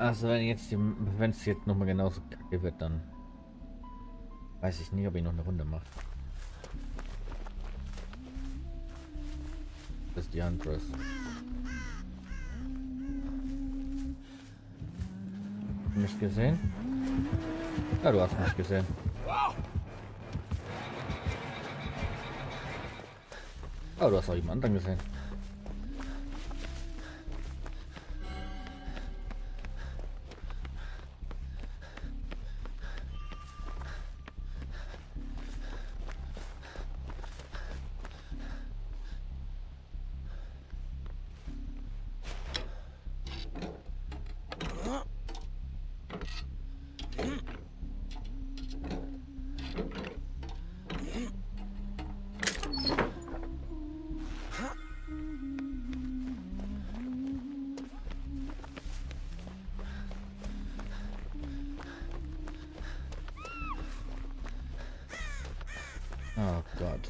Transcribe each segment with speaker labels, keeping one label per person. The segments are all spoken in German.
Speaker 1: Also wenn jetzt wenn es jetzt noch mal genauso kacke wird, dann weiß ich nicht, ob ich noch eine Runde mache. Das ist die Huntress. Mich gesehen? Ja, du hast mich gesehen. Aber oh, du hast auch jemand anderen gesehen. Oh, God.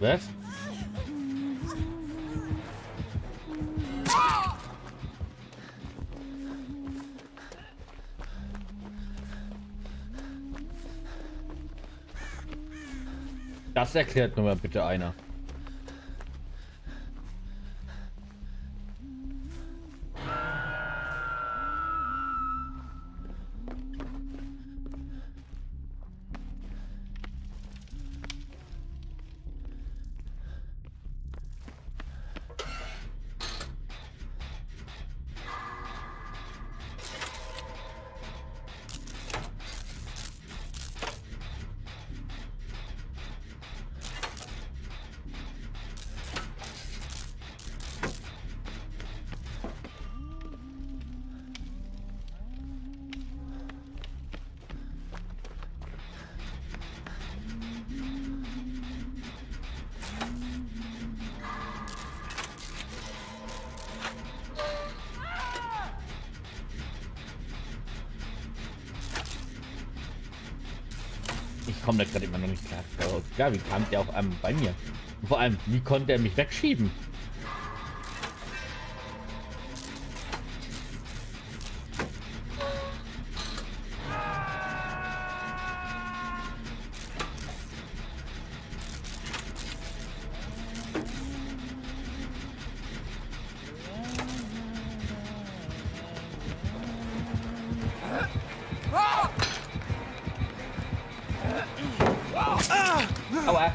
Speaker 1: Was? Das erklärt nur mal bitte einer. Komme da gerade immer noch nicht klar. Ja, wie kam der auf einmal bei mir? Und vor allem, wie konnte er mich wegschieben? Các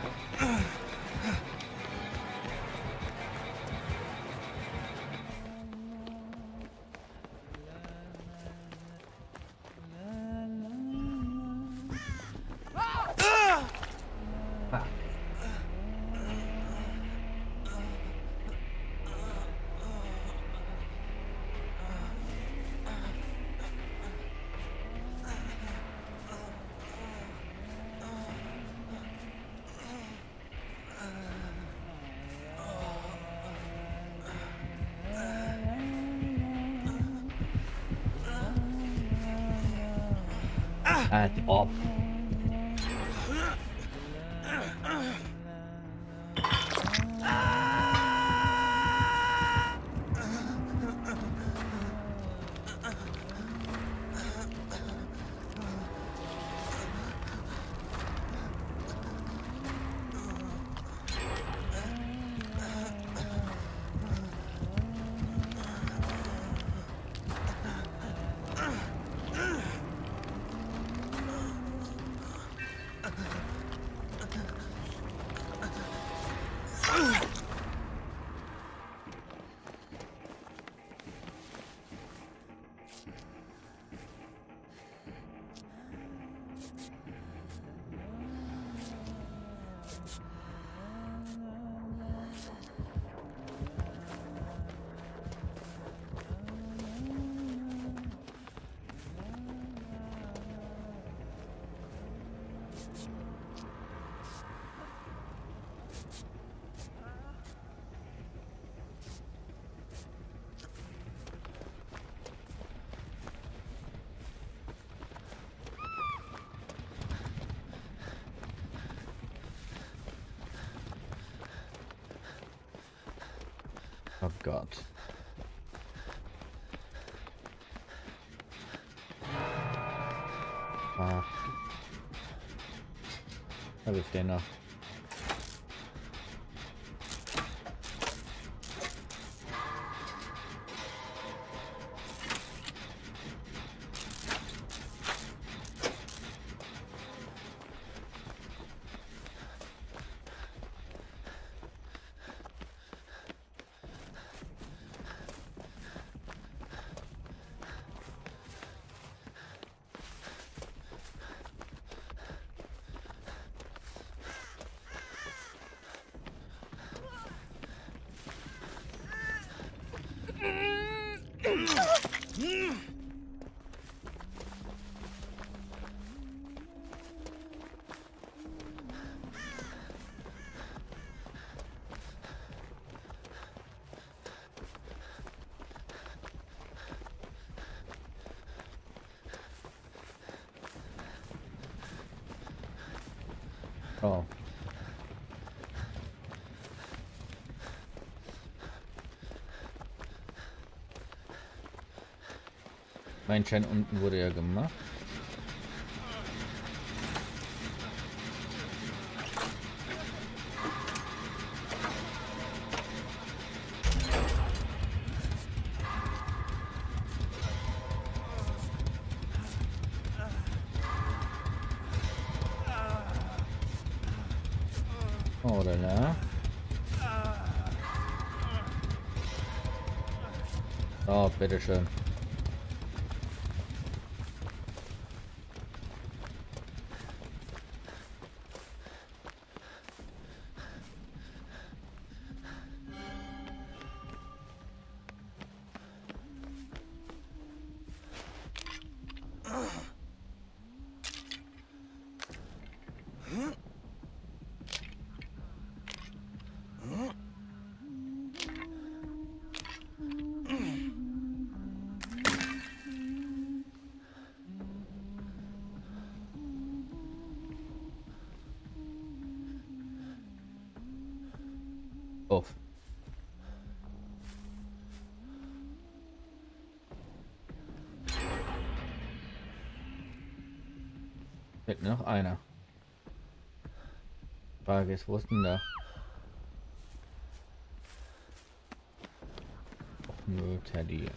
Speaker 1: at off. Ugh. I've got. Ah. Das ist der. Oh. Mein Schein unten wurde ja gemacht. Oder ne? Oh. Fehlt noch einer. Frage ist, wo ist denn da? Och, nö, Teddy.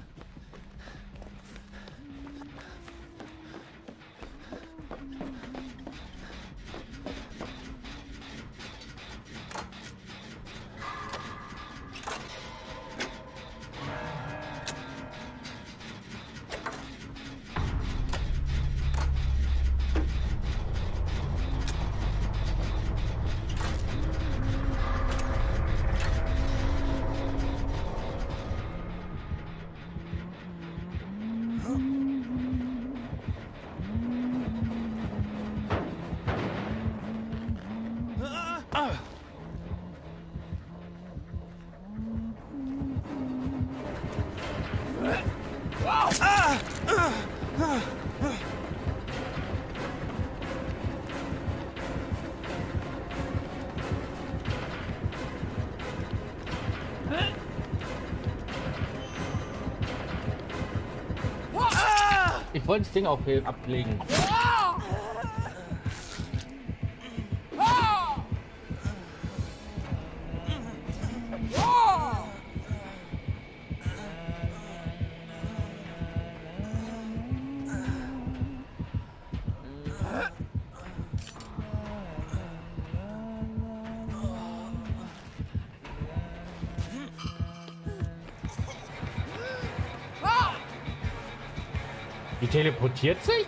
Speaker 1: Wollte das Ding auch ablegen. Sich?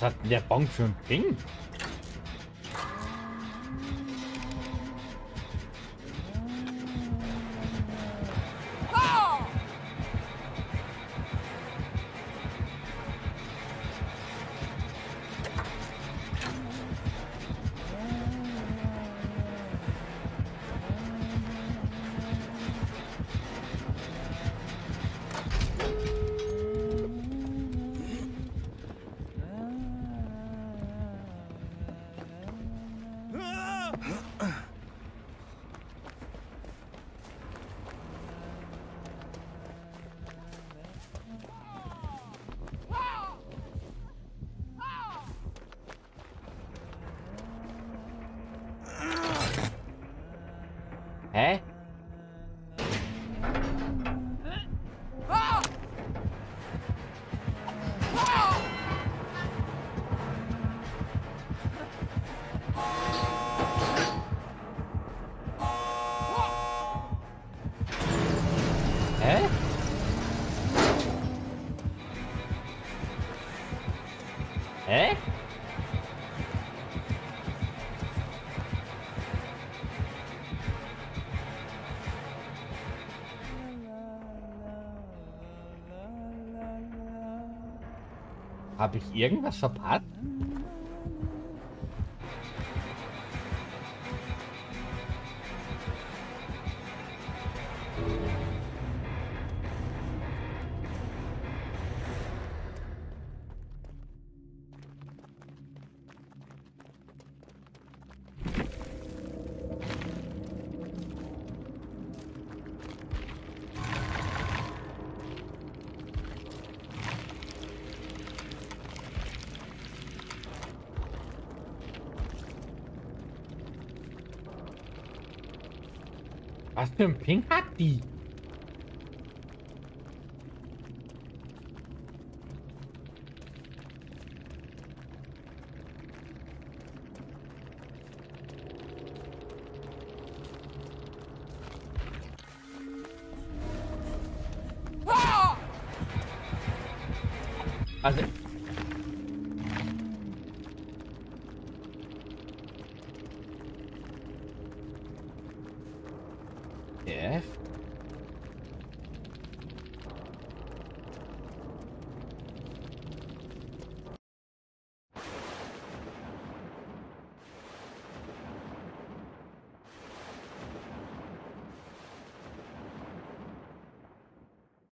Speaker 1: Was hat denn der Baum für ein Ding? Eh? Eh? Habe ich irgendwas verpasst? Hast du einen Ping hat die? Yeah.